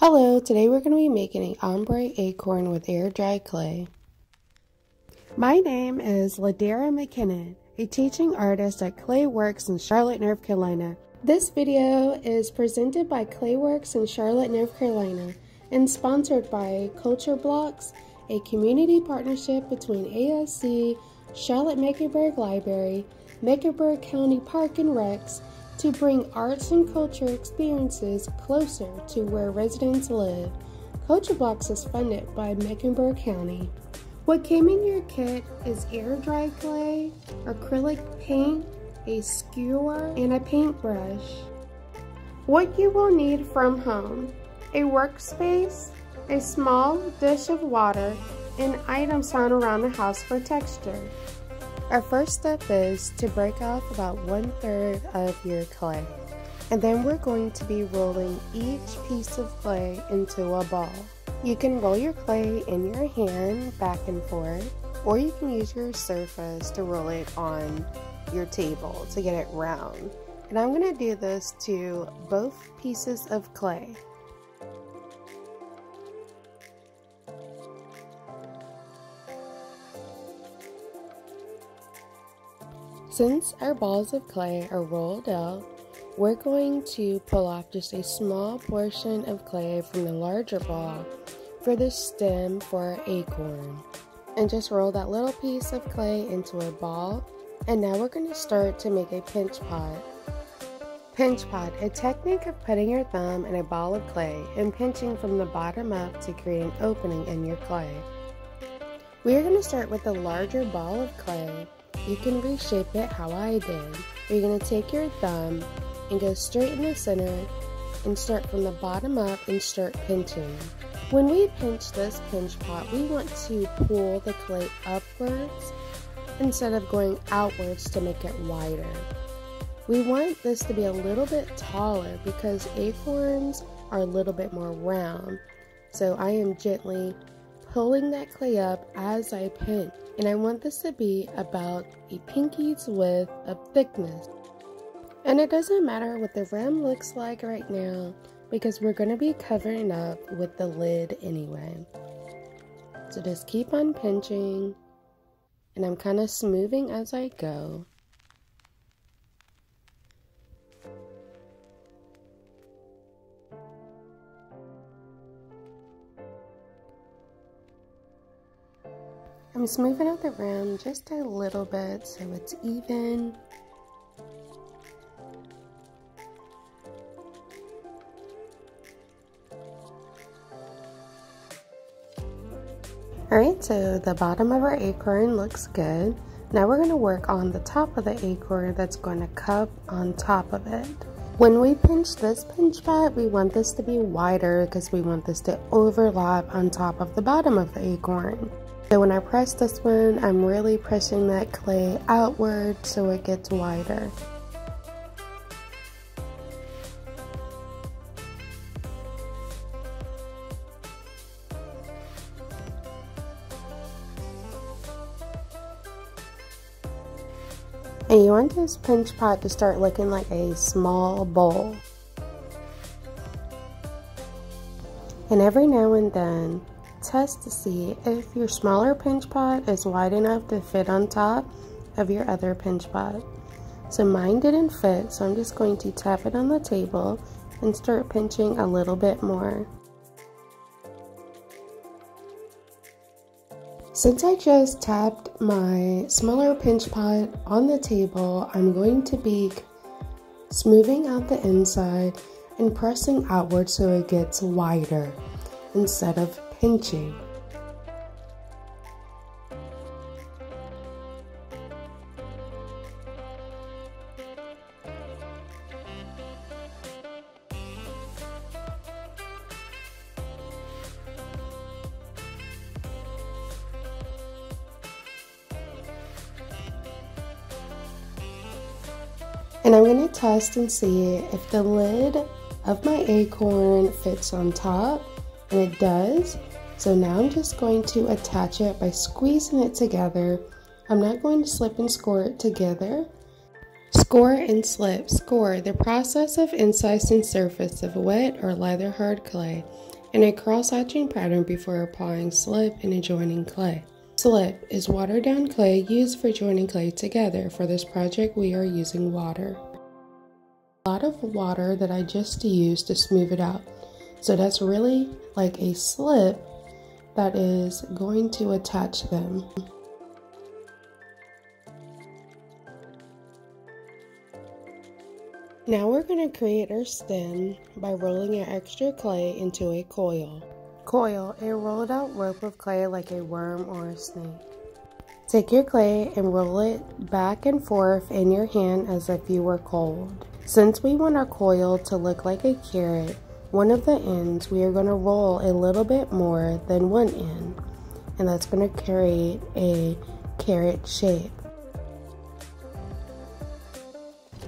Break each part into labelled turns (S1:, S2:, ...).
S1: Hello, today we're going to be making an ombre acorn with air dry clay. My name is LaDara McKinnon, a teaching artist at Clayworks in Charlotte, North Carolina. This video is presented by Clayworks in Charlotte, North Carolina and sponsored by Culture Blocks, a community partnership between ASC, Charlotte Mecklenburg Library, Mecklenburg County Park and Recs, to bring arts and culture experiences closer to where residents live. Culture Blocks is funded by Mecklenburg County. What came in your kit is air dry clay, acrylic paint, a skewer, and a paintbrush. What you will need from home, a workspace, a small dish of water, and items found around the house for texture. Our first step is to break off about one third of your clay. And then we're going to be rolling each piece of clay into a ball. You can roll your clay in your hand back and forth, or you can use your surface to roll it on your table to get it round. And I'm going to do this to both pieces of clay. Since our balls of clay are rolled out, we're going to pull off just a small portion of clay from the larger ball for the stem for our acorn. And just roll that little piece of clay into a ball. And now we're going to start to make a pinch pot. Pinch pot, a technique of putting your thumb in a ball of clay and pinching from the bottom up to create an opening in your clay. We are going to start with the larger ball of clay you can reshape it how I did. You're going to take your thumb and go straight in the center and start from the bottom up and start pinching. When we pinch this pinch pot, we want to pull the clay upwards instead of going outwards to make it wider. We want this to be a little bit taller because acorns are a little bit more round. So I am gently pulling that clay up as I pinch. And I want this to be about a pinky's width of thickness. And it doesn't matter what the rim looks like right now because we're going to be covering up with the lid anyway. So just keep on pinching and I'm kind of smoothing as I go. I'm smoothing out the rim just a little bit so it's even. Alright, so the bottom of our acorn looks good. Now we're going to work on the top of the acorn that's going to cup on top of it. When we pinch this pinch pot, we want this to be wider because we want this to overlap on top of the bottom of the acorn. So when I press this one, I'm really pressing that clay outward so it gets wider. And you want this pinch pot to start looking like a small bowl. And every now and then, Test to see if your smaller pinch pot is wide enough to fit on top of your other pinch pot. So mine didn't fit, so I'm just going to tap it on the table and start pinching a little bit more. Since I just tapped my smaller pinch pot on the table, I'm going to be smoothing out the inside and pressing outward so it gets wider instead of pinching. And I'm going to test and see if the lid of my acorn fits on top, and it does. So now I'm just going to attach it by squeezing it together. I'm not going to slip and score it together. Score and slip. Score, the process of incising surface of wet or leather hard clay in a cross-hatching pattern before applying slip and adjoining clay. Slip is watered down clay used for joining clay together. For this project we are using water. A lot of water that I just used to smooth it out. So that's really like a slip that is going to attach them. Now we're going to create our stem by rolling our extra clay into a coil. Coil a rolled out rope of clay like a worm or a snake. Take your clay and roll it back and forth in your hand as if you were cold. Since we want our coil to look like a carrot, one of the ends we are going to roll a little bit more than one end and that's going to create a carrot shape.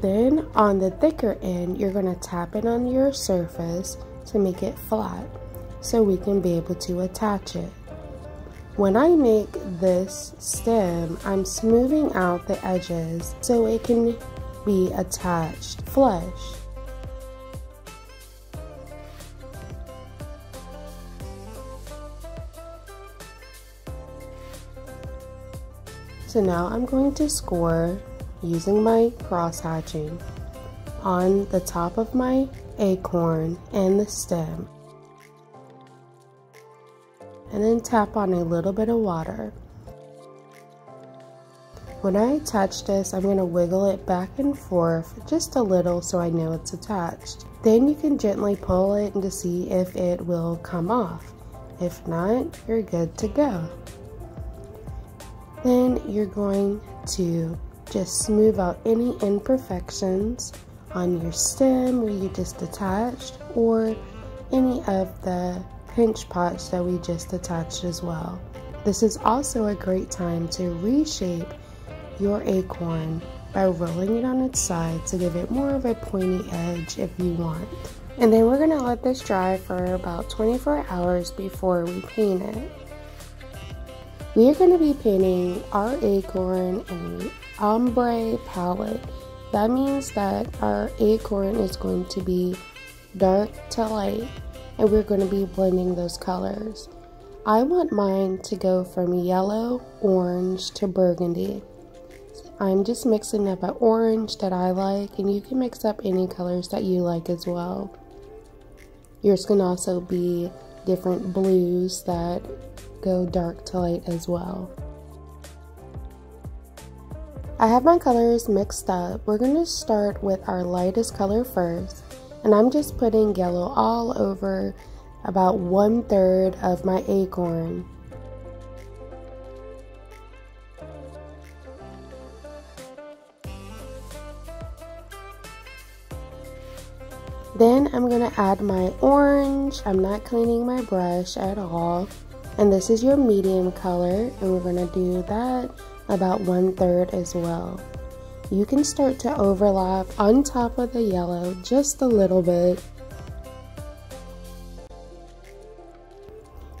S1: Then on the thicker end, you're going to tap it on your surface to make it flat so we can be able to attach it. When I make this stem, I'm smoothing out the edges so it can be attached flush. So now I'm going to score using my cross hatching on the top of my acorn and the stem and then tap on a little bit of water. When I attach this, I'm going to wiggle it back and forth just a little so I know it's attached. Then you can gently pull it to see if it will come off. If not, you're good to go. You're going to just smooth out any imperfections on your stem where you just attached or any of the pinch pots that we just attached as well. This is also a great time to reshape your acorn by rolling it on its side to give it more of a pointy edge if you want. And then we're going to let this dry for about 24 hours before we paint it. We are going to be painting our acorn in ombre palette. That means that our acorn is going to be dark to light and we're going to be blending those colors. I want mine to go from yellow, orange to burgundy. I'm just mixing up an orange that I like and you can mix up any colors that you like as well. Yours can also be different blues that go dark to light as well. I have my colors mixed up. We're going to start with our lightest color first. And I'm just putting yellow all over about one third of my acorn. Then I'm going to add my orange. I'm not cleaning my brush at all. And this is your medium color. And we're going to do that about one third as well. You can start to overlap on top of the yellow just a little bit.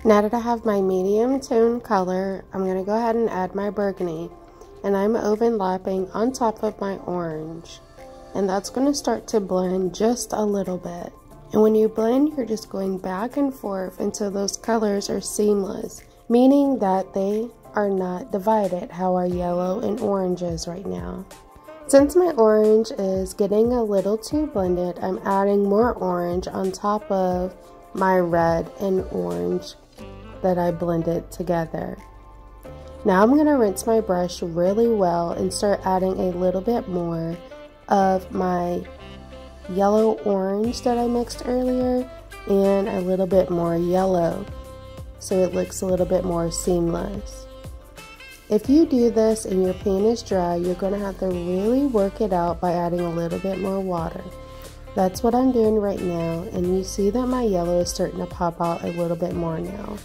S1: Now that I have my medium tone color, I'm going to go ahead and add my burgundy. And I'm overlapping on top of my orange. And that's going to start to blend just a little bit. And when you blend, you're just going back and forth until those colors are seamless, meaning that they are not divided how our yellow and orange is right now. Since my orange is getting a little too blended, I'm adding more orange on top of my red and orange that I blended together. Now I'm going to rinse my brush really well and start adding a little bit more of my yellow orange that I mixed earlier and a little bit more yellow so it looks a little bit more seamless. If you do this and your paint is dry, you're going to have to really work it out by adding a little bit more water. That's what I'm doing right now, and you see that my yellow is starting to pop out a little bit more now.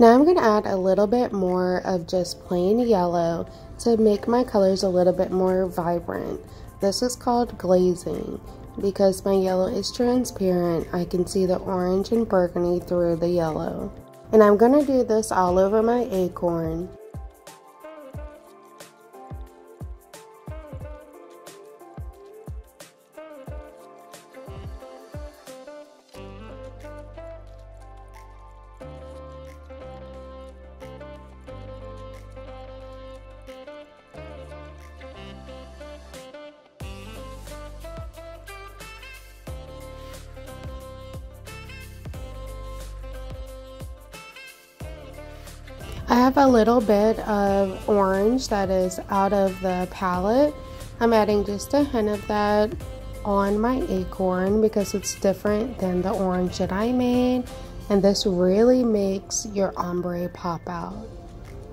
S1: Now I'm going to add a little bit more of just plain yellow to make my colors a little bit more vibrant. This is called glazing. because my yellow is transparent, I can see the orange and burgundy through the yellow. And I'm going to do this all over my acorn. I have a little bit of orange that is out of the palette. I'm adding just a hint of that on my acorn because it's different than the orange that I made and this really makes your ombre pop out.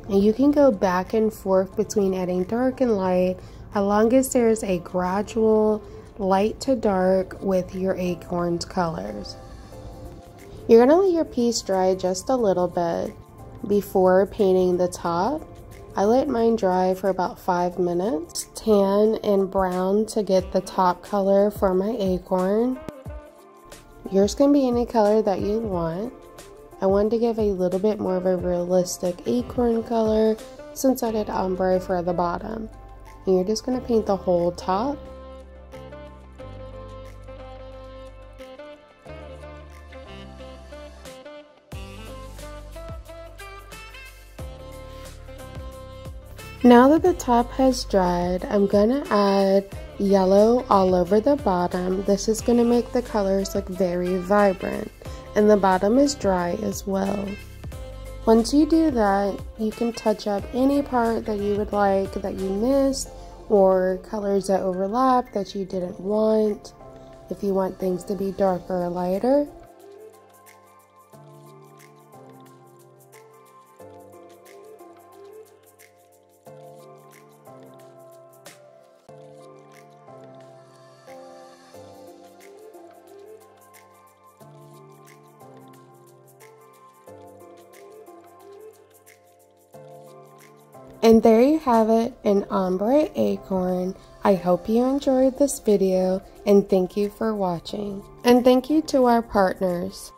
S1: And you can go back and forth between adding dark and light as long as there's a gradual light to dark with your acorn's colors. You're going to let your piece dry just a little bit before painting the top. I let mine dry for about five minutes. Tan and brown to get the top color for my acorn. Yours can be any color that you want. I wanted to give a little bit more of a realistic acorn color since I did ombre for the bottom. And you're just going to paint the whole top. Now that the top has dried, I'm going to add yellow all over the bottom. This is going to make the colors look very vibrant. And the bottom is dry as well. Once you do that, you can touch up any part that you would like that you missed or colors that overlap that you didn't want. If you want things to be darker or lighter, And there you have it, an ombre acorn. I hope you enjoyed this video and thank you for watching. And thank you to our partners.